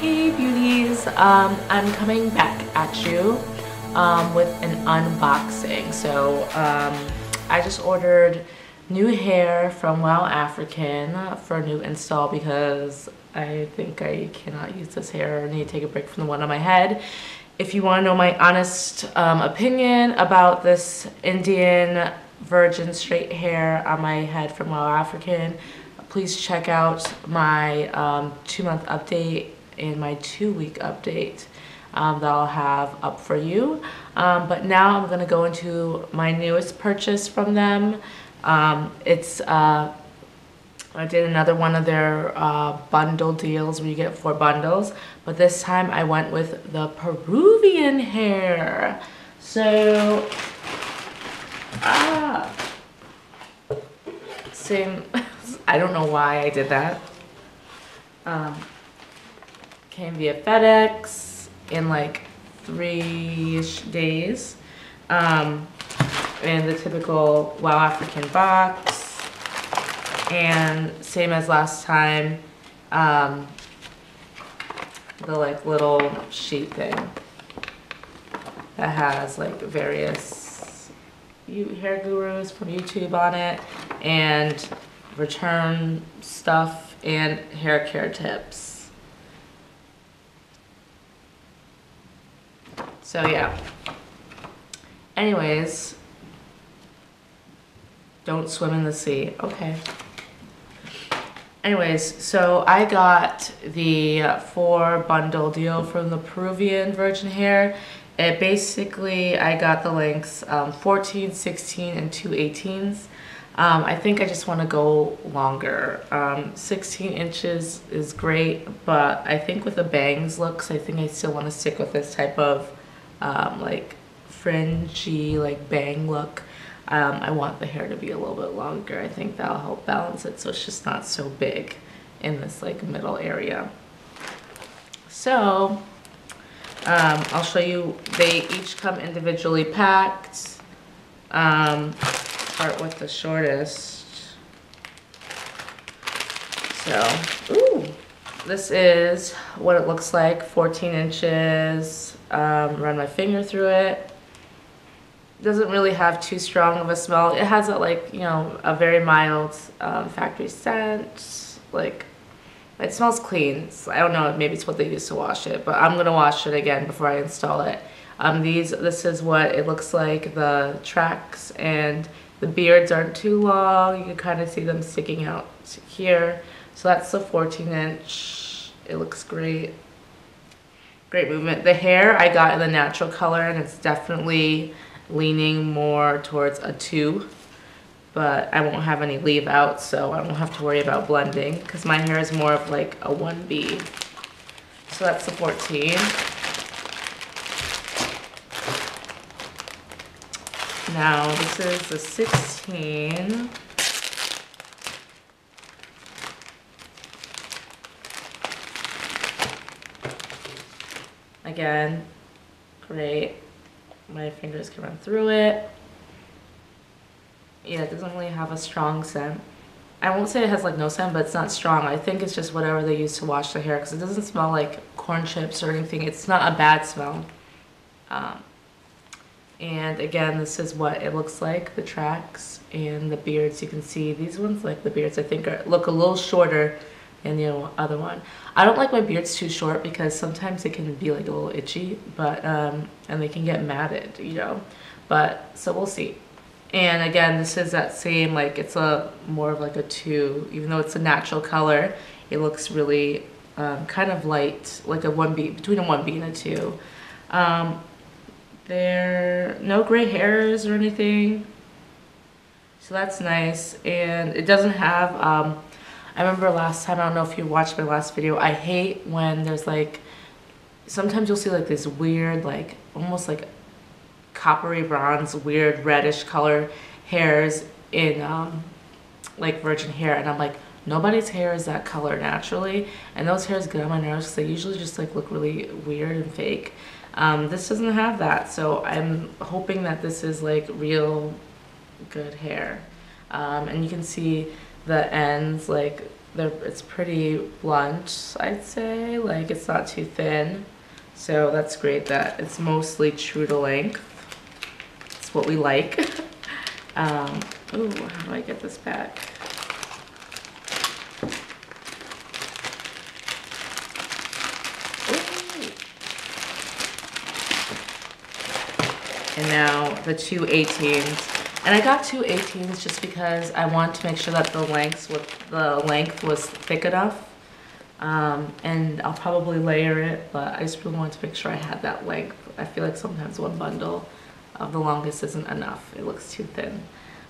Hey beauties, um, I'm coming back at you um, with an unboxing. So um, I just ordered new hair from Wow African for a new install because I think I cannot use this hair. I need to take a break from the one on my head. If you want to know my honest um, opinion about this Indian virgin straight hair on my head from Wow African, please check out my um, two month update in my two week update um, that I'll have up for you. Um, but now I'm gonna go into my newest purchase from them. Um, it's, uh, I did another one of their uh, bundle deals where you get four bundles, but this time I went with the Peruvian hair. So, ah, same, I don't know why I did that. Um, came via FedEx in like three days. Um, in the typical Wow African box. And same as last time, um, the like little sheet thing that has like various hair gurus from YouTube on it and return stuff and hair care tips. So yeah. Anyways, don't swim in the sea. Okay. Anyways, so I got the four bundle deal from the Peruvian virgin hair. It basically, I got the lengths um, 14, 16, and two 18s. Um, I think I just want to go longer. Um, 16 inches is great, but I think with the bangs looks, I think I still want to stick with this type of um, like fringy like bang look. Um, I want the hair to be a little bit longer. I think that'll help balance it so it's just not so big in this like middle area. So um, I'll show you, they each come individually packed. Um, start with the shortest. So, ooh, this is what it looks like, 14 inches, um, run my finger through it. Doesn't really have too strong of a smell. It has a like, you know, a very mild um, factory scent. Like, it smells clean. I don't know, maybe it's what they use to wash it, but I'm gonna wash it again before I install it. Um, these, this is what it looks like, the tracks, and the beards aren't too long. You can kind of see them sticking out here. So that's the 14 inch. It looks great. Great movement. The hair I got in the natural color and it's definitely leaning more towards a two. But I won't have any leave out so I won't have to worry about blending because my hair is more of like a 1B. So that's the 14. Now this is the 16. Again, great. My fingers can run through it. Yeah, it doesn't really have a strong scent. I won't say it has like no scent, but it's not strong. I think it's just whatever they use to wash the hair because it doesn't smell like corn chips or anything. It's not a bad smell. Um, and again, this is what it looks like, the tracks and the beards. You can see these ones, like the beards, I think are, look a little shorter and the other one. I don't like my beards too short because sometimes it can be like a little itchy, but um, and they can get matted, you know. But so we'll see. And again, this is that same like it's a more of like a two, even though it's a natural color. It looks really um, kind of light, like a one B between a one B and a two. Um, there no gray hairs or anything, so that's nice. And it doesn't have um, I remember last time, I don't know if you watched my last video, I hate when there's like, sometimes you'll see like this weird, like almost like coppery bronze, weird reddish color hairs in um, like virgin hair. And I'm like, nobody's hair is that color naturally. And those hairs get on my nerves because they usually just like look really weird and fake. Um, this doesn't have that. So I'm hoping that this is like real good hair. Um, and you can see the ends like it's pretty blunt, I'd say. Like it's not too thin. So that's great that it's mostly true to length. It's what we like. um, ooh, how do I get this back? and now the two 18s. And I got two 18s just because I wanted to make sure that the length was, the length was thick enough. Um, and I'll probably layer it, but I just really wanted to make sure I had that length. I feel like sometimes one bundle of the longest isn't enough. It looks too thin.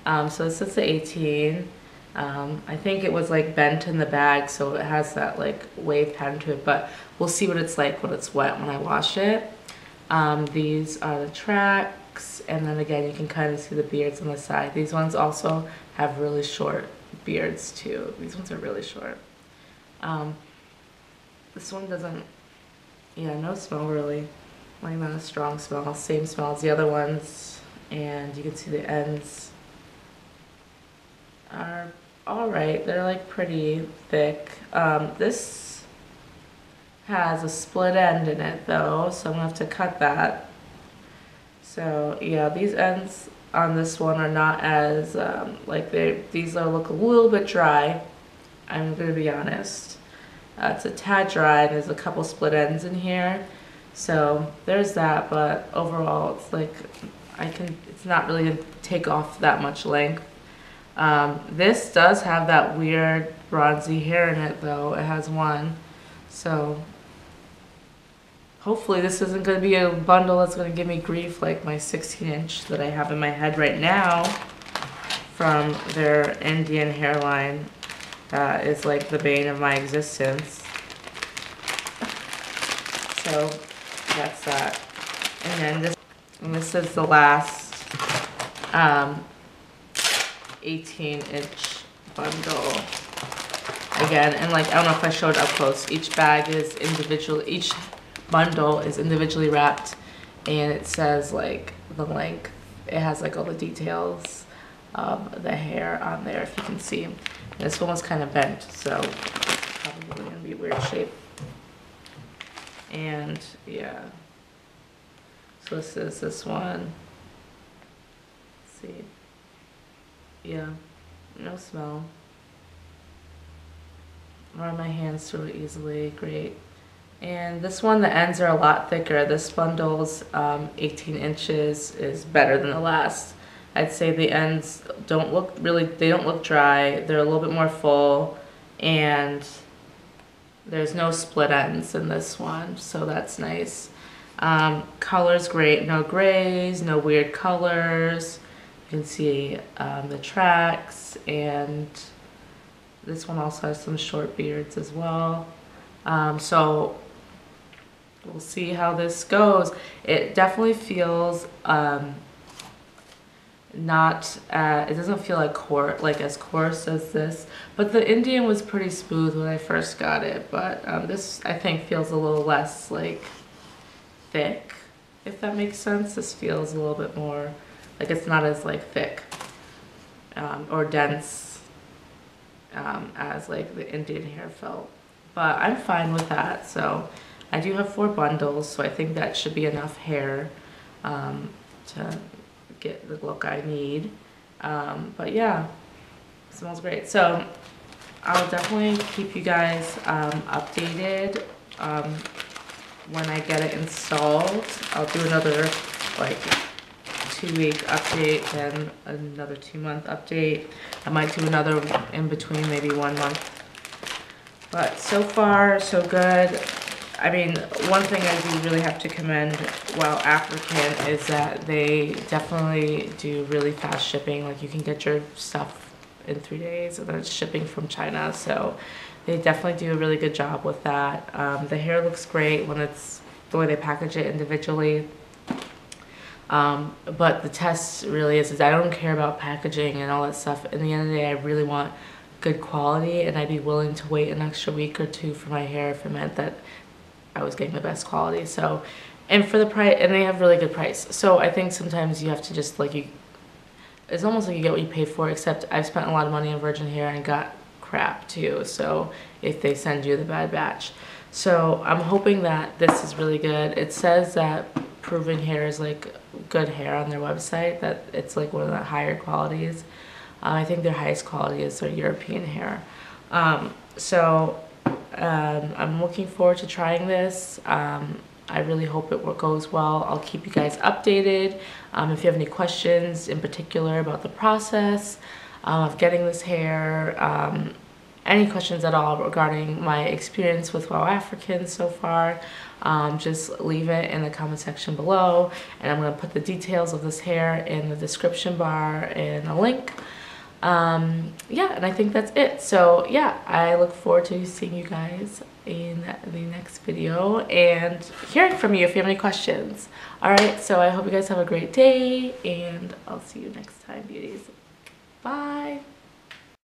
Um, so this is the 18. Um, I think it was like bent in the bag, so it has that like wave pattern to it, but we'll see what it's like when it's wet when I wash it. Um, these are the tracks, and then again, you can kind of see the beards on the side. These ones also have really short beards too. These ones are really short. Um, this one doesn't, yeah, no smell really. Like not a strong smell, same smell as the other ones. And you can see the ends are all right. They're like pretty thick. Um, this has a split end in it though, so I'm gonna have to cut that. So yeah, these ends on this one are not as, um, like they these are look a little bit dry. I'm gonna be honest. Uh, it's a tad dry and there's a couple split ends in here. So there's that, but overall it's like, I can, it's not really gonna take off that much length. Um, this does have that weird bronzy hair in it though. It has one. So hopefully this isn't going to be a bundle that's going to give me grief like my 16 inch that I have in my head right now from their Indian hairline that is like the bane of my existence. So that's that. And then this, and this is the last um, 18 inch bundle again and like I don't know if I showed up close each bag is individual each bundle is individually wrapped and it says like the length. It has like all the details of the hair on there if you can see. this one was kind of bent so probably gonna be weird shape. And yeah. So this is this one. Let's see. Yeah, no smell. Run my hands through it easily, great. And this one, the ends are a lot thicker. This bundle's um, 18 inches is better than the last. I'd say the ends don't look really, they don't look dry. They're a little bit more full and there's no split ends in this one, so that's nice. Um, color's great, no grays, no weird colors. You can see um, the tracks and this one also has some short beards as well. Um, so we'll see how this goes. It definitely feels um, not, uh, it doesn't feel like coarse, like as coarse as this, but the Indian was pretty smooth when I first got it, but um, this I think feels a little less like thick, if that makes sense. This feels a little bit more, like it's not as like thick um, or dense um, as like the Indian hair felt, but I'm fine with that, so I do have four bundles, so I think that should be enough hair um, to get the look I need. Um, but yeah, smells great. So I'll definitely keep you guys um, updated um, when I get it installed. I'll do another like two week update, then another two month update. I might do another in between, maybe one month. But so far, so good. I mean, one thing I do really have to commend Wow African is that they definitely do really fast shipping. Like you can get your stuff in three days and then it's shipping from China. So they definitely do a really good job with that. Um, the hair looks great when it's the way they package it individually. Um, but the test really is, is I don't care about packaging and all that stuff. In the end of the day, I really want good quality and I'd be willing to wait an extra week or two for my hair if it meant that I was getting the best quality. So, and for the price, and they have really good price. So I think sometimes you have to just like you, it's almost like you get what you pay for. Except I've spent a lot of money on virgin hair and got crap too. So if they send you the bad batch. So I'm hoping that this is really good. It says that Peruvian hair is like good hair on their website, that it's like one of the higher qualities. Uh, I think their highest quality is their European hair. Um, so um, I'm looking forward to trying this. Um, I really hope it goes well. I'll keep you guys updated. Um, if you have any questions in particular about the process uh, of getting this hair, um, any questions at all regarding my experience with Wow Africans so far, um, just leave it in the comment section below. And I'm going to put the details of this hair in the description bar and a link. Um, yeah, and I think that's it. So yeah, I look forward to seeing you guys in the next video and hearing from you if you have any questions. All right, so I hope you guys have a great day and I'll see you next time, beauties. Bye.